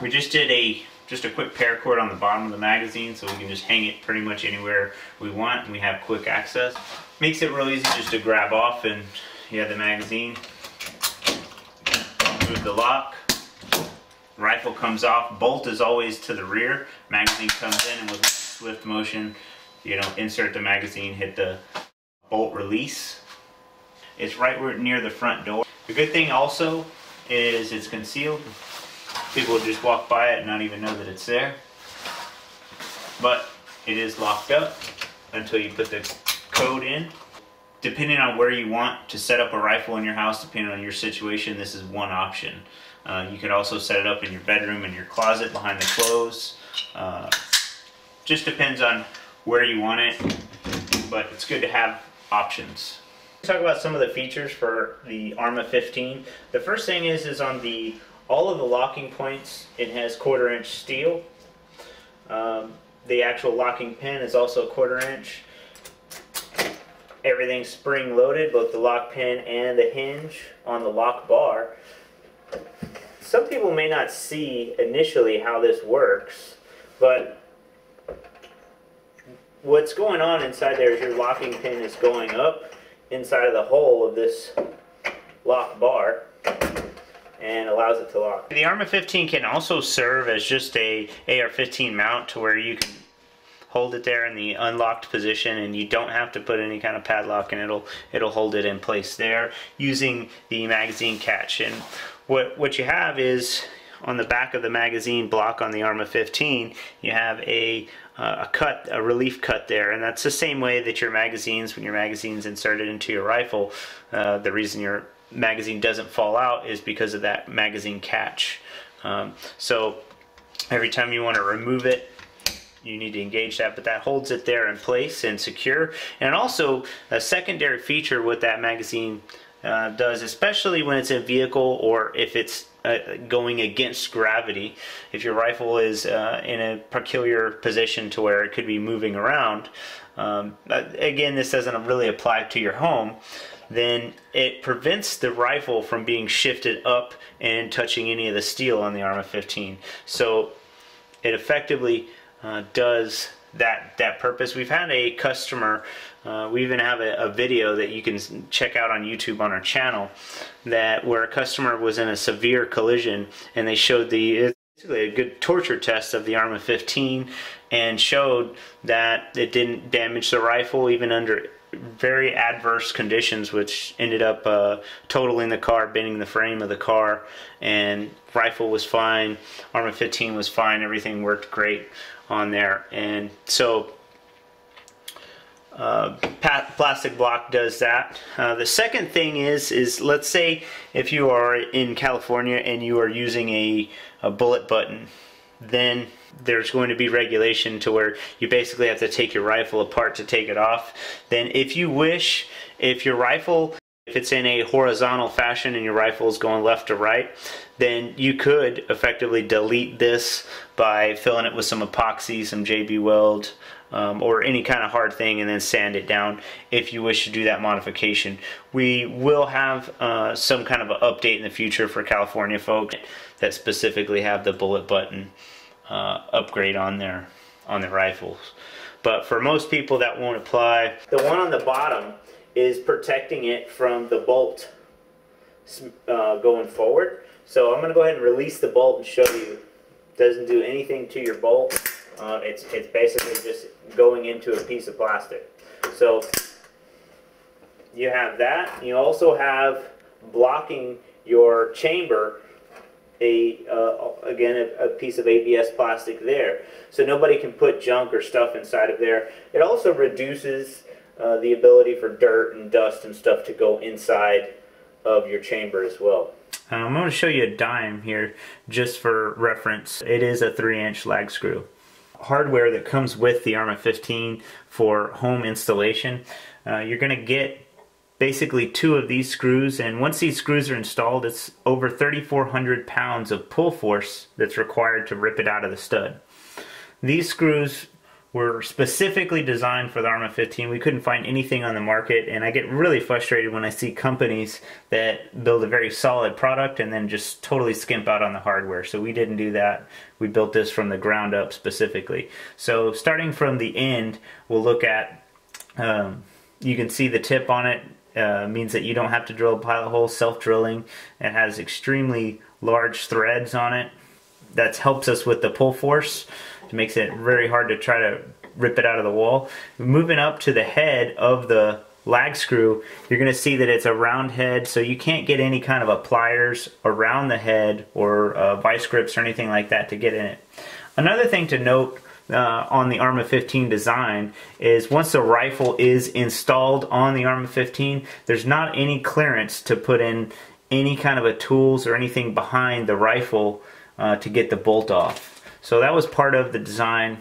We just did a just a quick paracord on the bottom of the magazine so we can just hang it pretty much anywhere we want and we have quick access. Makes it real easy just to grab off and you have the magazine. Move the lock. Rifle comes off. Bolt is always to the rear. Magazine comes in and with swift motion, you know, insert the magazine, hit the bolt release. It's right near the front door. The good thing also is it's concealed. People just walk by it and not even know that it's there. But it is locked up until you put the code in. Depending on where you want to set up a rifle in your house, depending on your situation, this is one option. Uh, you could also set it up in your bedroom, in your closet, behind the clothes. Uh, just depends on where you want it, but it's good to have options. Talk about some of the features for the Arma 15. The first thing is, is on the all of the locking points, it has quarter inch steel. Um, the actual locking pin is also a quarter inch. Everything's spring loaded, both the lock pin and the hinge on the lock bar. Some people may not see initially how this works, but what's going on inside there is your locking pin is going up inside of the hole of this lock bar and allows it to lock. The Arma 15 can also serve as just a AR-15 mount to where you can hold it there in the unlocked position and you don't have to put any kind of padlock and it'll it'll hold it in place there using the magazine catch and what what you have is on the back of the magazine block on the Arma 15 you have a uh, a cut a relief cut there and that's the same way that your magazines when your magazines inserted into your rifle uh, the reason your magazine doesn't fall out is because of that magazine catch. Um, so every time you want to remove it, you need to engage that, but that holds it there in place and secure. And also a secondary feature with that magazine uh, does, especially when it's in vehicle or if it's uh, going against gravity. If your rifle is uh, in a peculiar position to where it could be moving around, um, again, this doesn't really apply to your home, then it prevents the rifle from being shifted up and touching any of the steel on the Arma 15. So it effectively uh, does that that purpose. We've had a customer, uh, we even have a, a, video that you can check out on YouTube on our channel, that where a customer was in a severe collision and they showed the basically a good torture test of the Arma 15 and showed that it didn't damage the rifle even under very adverse conditions, which ended up uh, totaling the car, bending the frame of the car, and rifle was fine, Arma 15 was fine, everything worked great on there, and so uh, plastic block does that. Uh, the second thing is, is let's say if you are in California and you are using a, a bullet button, then there's going to be regulation to where you basically have to take your rifle apart to take it off. Then if you wish, if your rifle if it's in a horizontal fashion and your rifle is going left to right, then you could effectively delete this by filling it with some epoxy, some JB Weld, um, or any kind of hard thing and then sand it down if you wish to do that modification. We will have uh, some kind of an update in the future for California folks that specifically have the bullet button uh, upgrade on their on their rifles. But for most people that won't apply. The one on the bottom is protecting it from the bolt uh, going forward. So I'm going to go ahead and release the bolt and show you. Doesn't do anything to your bolt. Uh, it's, it's basically just going into a piece of plastic. So you have that. You also have blocking your chamber a uh, again a, a, piece of ABS plastic there, so nobody can put junk or stuff inside of there. It also reduces uh, the ability for dirt and dust and stuff to go inside of your chamber as well. Um, I'm going to show you a dime here just for reference. It is a 3 inch lag screw. Hardware that comes with the Arma 15 for home installation. Uh, you're going to get basically two of these screws and once these screws are installed it's over 3,400 pounds of pull force that's required to rip it out of the stud. These screws were specifically designed for the Arma 15. We couldn't find anything on the market, and I get really frustrated when I see companies that build a very solid product and then just totally skimp out on the hardware. So we didn't do that. We built this from the ground up specifically. So starting from the end, we'll look at, um, you can see the tip on it uh, means that you don't have to drill a pilot hole, self-drilling. It has extremely large threads on it. That helps us with the pull force. It makes it very hard to try to rip it out of the wall. Moving up to the head of the lag screw, you're going to see that it's a round head, so you can't get any kind of a pliers around the head or uh, vice grips or anything like that to get in it. Another thing to note uh, on the Arma 15 design is once the rifle is installed on the Arma 15, there's not any clearance to put in any kind of a tools or anything behind the rifle uh, to get the bolt off. So that was part of the design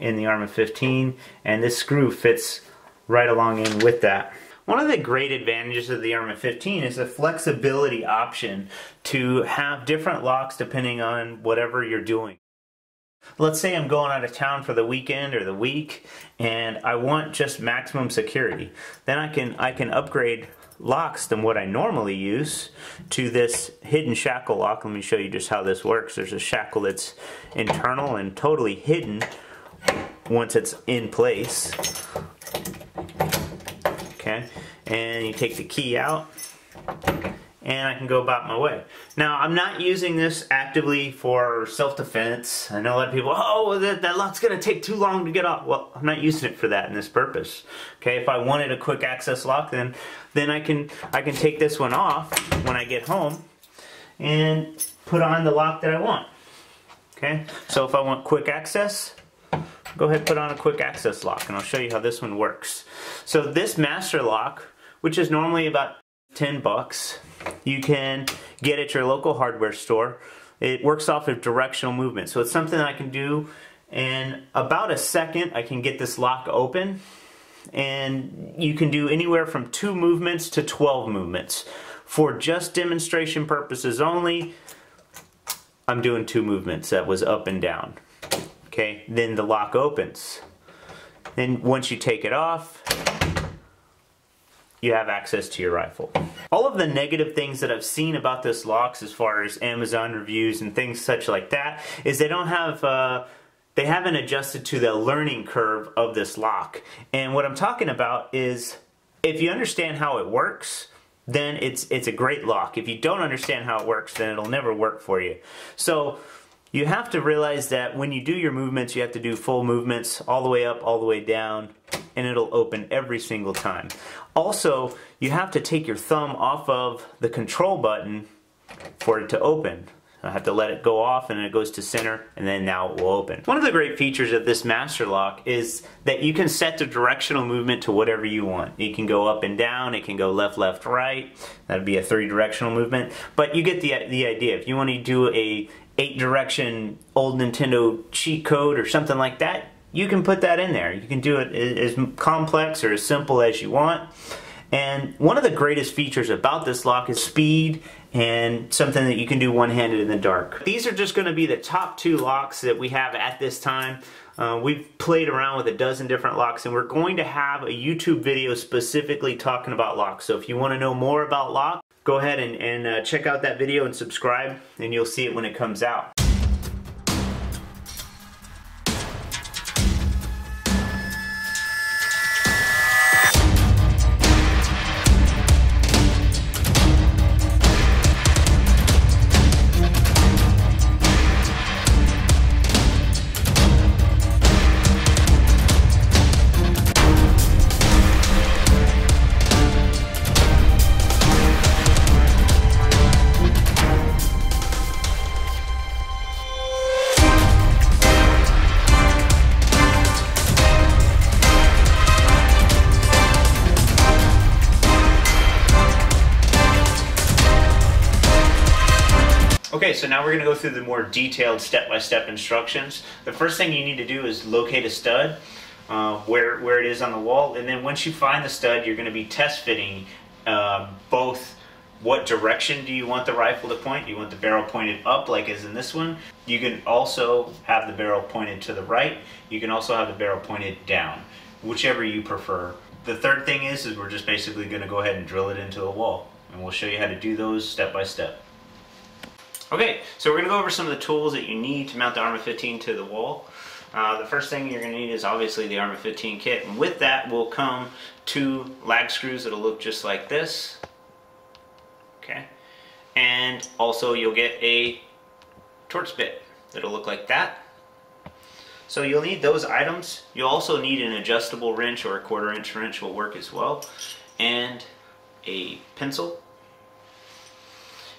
in the Arma 15 and this screw fits right along in with that. One of the great advantages of the Arma 15 is the flexibility option to have different locks depending on whatever you're doing. Let's say I'm going out of town for the weekend or the week and I want just maximum security. Then I can I can upgrade locks than what I normally use to this hidden shackle lock. Let me show you just how this works. There's a shackle that's internal and totally hidden once it's in place. Okay, and you take the key out and I can go about my way. Now, I'm not using this actively for self-defense. I know a lot of people, oh, that, that lock's gonna take too long to get off. Well, I'm not using it for that in this purpose. Okay, if I wanted a quick access lock, then then I can I can take this one off when I get home and put on the lock that I want. Okay, so if I want quick access, go ahead and put on a quick access lock and I'll show you how this one works. So this master lock, which is normally about 10 bucks, you can get at your local hardware store. It works off of directional movement. So it's something I can do in about a second I can get this lock open and you can do anywhere from two movements to 12 movements. For just demonstration purposes only, I'm doing two movements. That was up and down. Okay, then the lock opens. Then once you take it off, you have access to your rifle. All of the negative things that I've seen about this locks as far as Amazon reviews and things such like that is they don't have uh, they haven't adjusted to the learning curve of this lock. And what I'm talking about is if you understand how it works, then it's it's a great lock. If you don't understand how it works, then it'll never work for you. So you have to realize that when you do your movements, you have to do full movements all the way up, all the way down, and it'll open every single time. Also, you have to take your thumb off of the control button for it to open. I have to let it go off and it goes to center and then now it will open. One of the great features of this master lock is that you can set the directional movement to whatever you want. You can go up and down, it can go left, left, right. That'd be a three directional movement. But you get the, the idea. If you want to do a eight direction old Nintendo cheat code or something like that, you can put that in there. You can do it as complex or as simple as you want. And one of the greatest features about this lock is speed and something that you can do one-handed in the dark. These are just going to be the top two locks that we have at this time. Uh, we've played around with a dozen different locks and we're going to have a YouTube video specifically talking about locks. So if you want to know more about locks, go ahead and, and uh, check out that video and subscribe and you'll see it when it comes out. Okay, so now we're going to go through the more detailed step-by-step -step instructions. The first thing you need to do is locate a stud, uh, where, where it is on the wall, and then once you find the stud, you're going to be test fitting uh, both what direction do you want the rifle to point? Do you want the barrel pointed up like is in this one? You can also have the barrel pointed to the right. You can also have the barrel pointed down, whichever you prefer. The third thing is, is we're just basically gonna go ahead and drill it into the wall. And we'll show you how to do those step by step. Okay, so we're gonna go over some of the tools that you need to mount the Arma 15 to the wall. Uh, the first thing you're going to need is obviously the Arma 15 kit and with that will come two lag screws that'll look just like this. Okay and also you'll get a Torx bit that'll look like that. So you'll need those items. You'll also need an adjustable wrench or a quarter inch wrench will work as well and a pencil.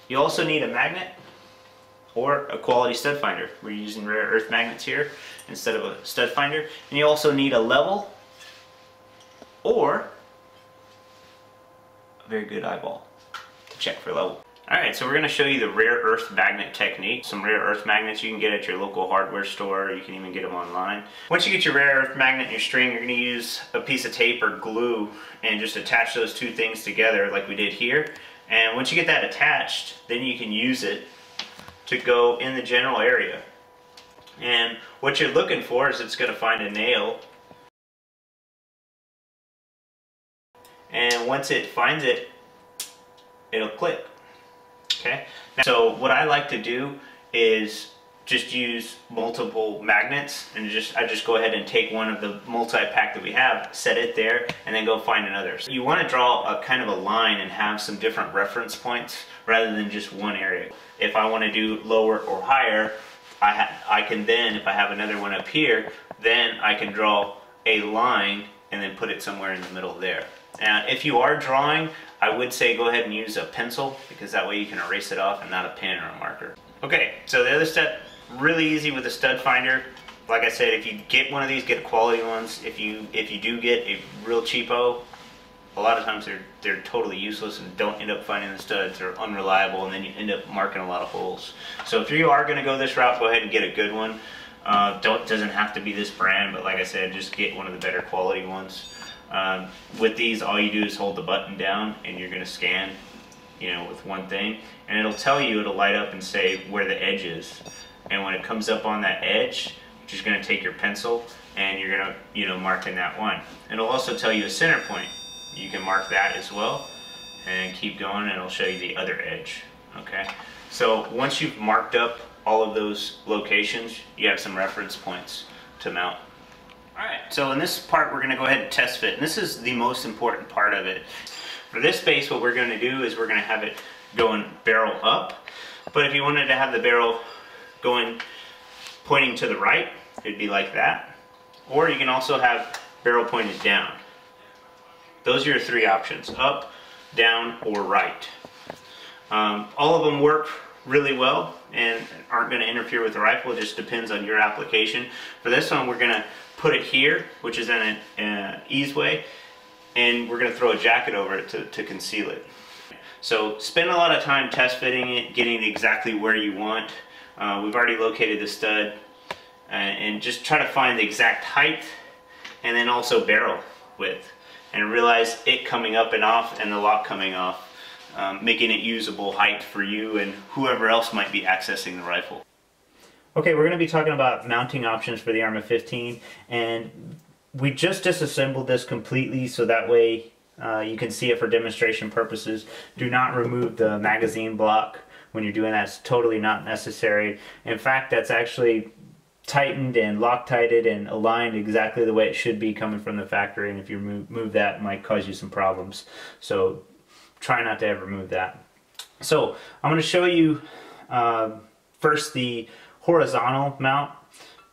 You also need a magnet or a quality stud finder. We're using rare earth magnets here instead of a stud finder. And you also need a level or a very good eyeball to check for level. Alright, so we're going to show you the rare earth magnet technique. Some rare earth magnets you can get at your local hardware store, you can even get them online. Once you get your rare earth magnet and your string, you're going to use a piece of tape or glue and just attach those two things together like we did here. And once you get that attached, then you can use it to go in the general area. And what you're looking for is it's going to find a nail. And once it finds it, it'll click. Okay. Now, so what I like to do is just use multiple magnets and just I just go ahead and take one of the multi-pack that we have, set it there, and then go find another. So you want to draw a kind of a line and have some different reference points rather than just one area. If I want to do lower or higher, I, I can then, if I have another one up here, then I can draw a line and then put it somewhere in the middle there. Now, if you are drawing, I would say go ahead and use a pencil because that way you can erase it off and not a pen or a marker. Okay, so the other step really easy with a stud finder. Like I said, if you get one of these, get quality ones. If you if you do get a real cheapo, a lot of times they're they're totally useless and don't end up finding the studs. They're unreliable, and then you end up marking a lot of holes. So if you are going to go this route, go ahead and get a good one. Uh, don't doesn't have to be this brand, but like I said, just get one of the better quality ones. Um, with these, all you do is hold the button down, and you're going to scan, you know, with one thing, and it'll tell you, it'll light up and say where the edge is and when it comes up on that edge, you're just going to take your pencil and you're going to, you know, mark in that one. It'll also tell you a center point. You can mark that as well and keep going and it'll show you the other edge, okay? So once you've marked up all of those locations, you have some reference points to mount. Alright, so in this part we're going to go ahead and test fit, and this is the most important part of it. For this base, what we're going to do is we're going to have it going barrel up, but if you wanted to have the barrel going pointing to the right, it'd be like that. Or you can also have barrel pointed down. Those are your three options, up, down, or right. Um, all of them work really well and aren't going to interfere with the rifle. It just depends on your application. For this one, we're going to put it here, which is in an ease way, and we're going to throw a jacket over it to, to conceal it. So spend a lot of time test fitting it, getting it exactly where you want. Uh, we've already located the stud uh, and just try to find the exact height and then also barrel width and realize it coming up and off and the lock coming off um, making it usable height for you and whoever else might be accessing the rifle. Okay, we're going to be talking about mounting options for the Arma 15 and we just disassembled this completely so that way uh, you can see it for demonstration purposes. Do not remove the magazine block when you're doing that. It's totally not necessary. In fact, that's actually tightened and Loctited and aligned exactly the way it should be coming from the factory and if you move, move that it might cause you some problems so try not to ever move that so I'm going to show you uh, first the horizontal mount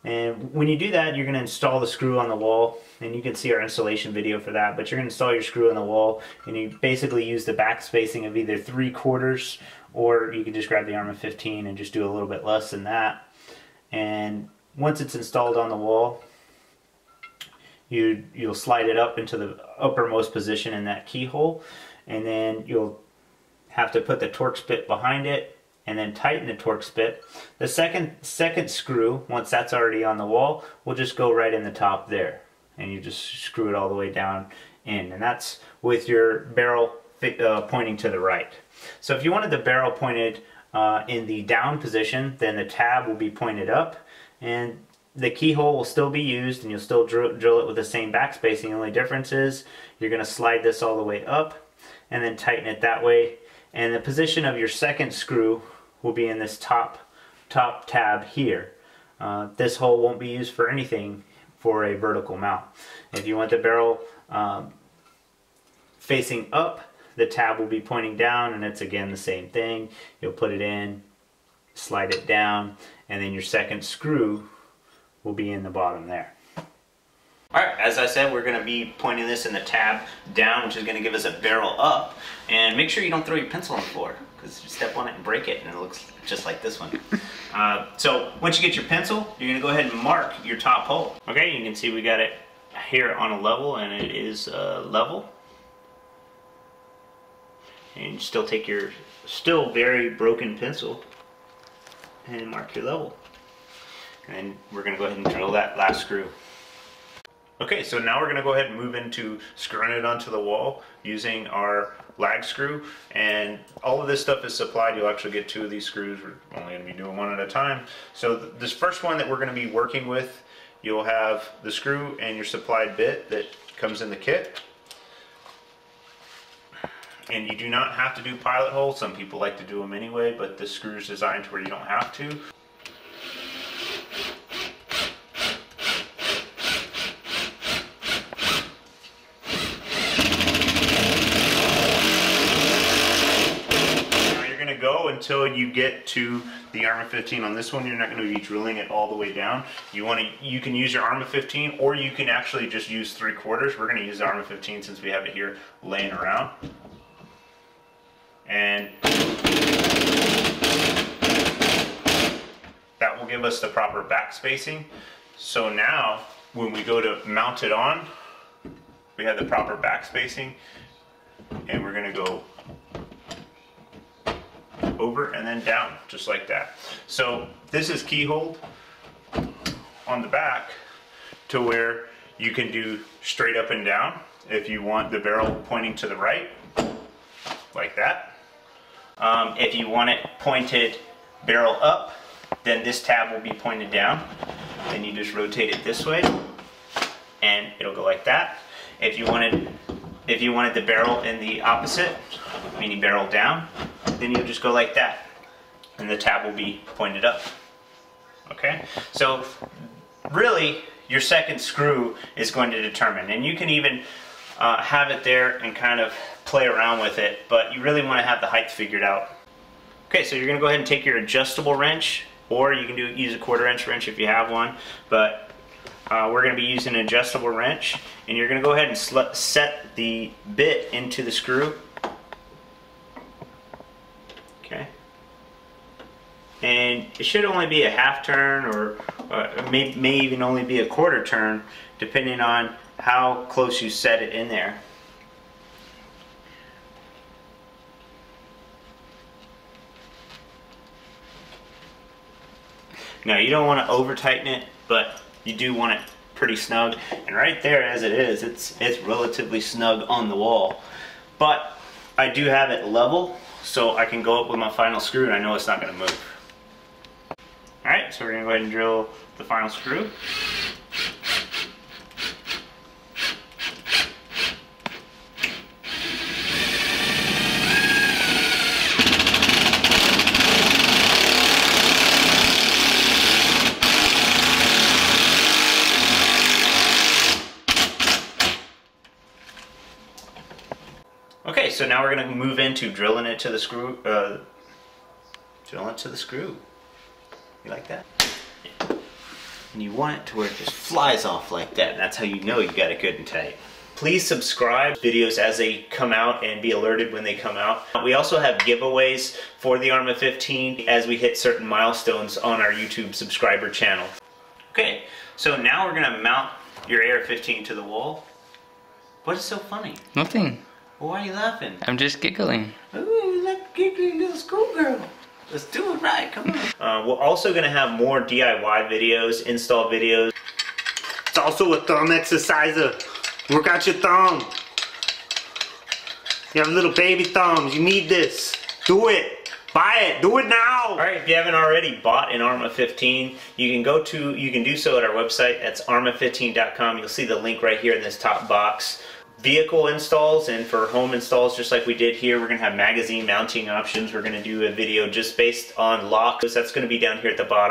and when you do that you're going to install the screw on the wall and you can see our installation video for that but you're going to install your screw on the wall and you basically use the back spacing of either three quarters or you can just grab the Arma 15 and just do a little bit less than that and once it's installed on the wall you you'll slide it up into the uppermost position in that keyhole and then you'll have to put the Torx bit behind it and then tighten the Torx bit. The second second screw, once that's already on the wall, will just go right in the top there. And you just screw it all the way down in. And that's with your barrel uh, pointing to the right. So if you wanted the barrel pointed uh, in the down position, then the tab will be pointed up and the keyhole will still be used and you'll still drill, drill it with the same backspacing. The only difference is you're going to slide this all the way up and then tighten it that way. And the position of your second screw will be in this top, top tab here. Uh, this hole won't be used for anything for a vertical mount. If you want the barrel um, facing up, the tab will be pointing down and it's again the same thing. You'll put it in, slide it down, and then your second screw will be in the bottom there. Alright, as I said, we're going to be pointing this in the tab down, which is going to give us a barrel up. And make sure you don't throw your pencil on the floor, because you step on it and break it, and it looks just like this one. uh, so, once you get your pencil, you're going to go ahead and mark your top hole. Okay, you can see we got it here on a level, and it is uh, level. And still take your still very broken pencil and mark your level. And we're going to go ahead and drill that last screw. Okay, so now we're going to go ahead and move into screwing it onto the wall using our lag screw. And all of this stuff is supplied. You'll actually get two of these screws. We're only to be doing one at a time. So th this first one that we're going to be working with, you'll have the screw and your supplied bit that comes in the kit. And you do not have to do pilot holes. Some people like to do them anyway, but the screw is designed to where you don't have to. Now you're going to go until you get to the Arma 15. On this one, you're not going to be drilling it all the way down. You want to, you can use your Arma 15, or you can actually just use three quarters. We're going to use the Arma 15 since we have it here laying around. And that will give us the proper back spacing. So now, when we go to mount it on, we have the proper back spacing, and we're going to go over and then down, just like that. So this is keyhole on the back to where you can do straight up and down if you want the barrel pointing to the right, like that. Um, if you want it pointed barrel up, then this tab will be pointed down. Then you just rotate it this way and it'll go like that. If you wanted if you wanted the barrel in the opposite, meaning barrel down, then you'll just go like that. And the tab will be pointed up. Okay? So really, your second screw is going to determine. And you can even uh, have it there and kind of play around with it, but you really want to have the height figured out. Okay, so you're going to go ahead and take your adjustable wrench, or you can do use a quarter inch wrench if you have one, but uh, we're going to be using an adjustable wrench, and you're going to go ahead and set the bit into the screw Okay. And it should only be a half turn or uh, may, may even only be a quarter turn depending on how close you set it in there. Now you don't want to over tighten it, but you do want it pretty snug. And right there as it is, it's, it's relatively snug on the wall. But I do have it level so I can go up with my final screw and I know it's not going to move. Alright, so we're going to go ahead and drill the final screw. So now we're going to move into drilling it to the screw, uh, drilling to the screw. You like that? And you want it to where it just flies off like that. That's how you know you got it good and tight. Please subscribe videos as they come out and be alerted when they come out. We also have giveaways for the Arma 15 as we hit certain milestones on our YouTube subscriber channel. Okay, so now we're gonna mount your AR-15 to the wall. What is so funny? Nothing. Why are you laughing? I'm just giggling. Ooh, like giggling little schoolgirl. Let's do it right, come on. Uh, we're also gonna have more DIY videos, install videos. It's also a thumb exerciser. Work out your thumb. You have little baby thumbs, you need this. Do it. Buy it. Do it now. All right, if you haven't already bought an Arma 15, you can go to you can do so at our website. That's arma15.com. You'll see the link right here in this top box. Vehicle installs and for home installs, just like we did here, we're gonna have magazine mounting options. We're gonna do a video just based on locks. That's gonna be down here at the bottom.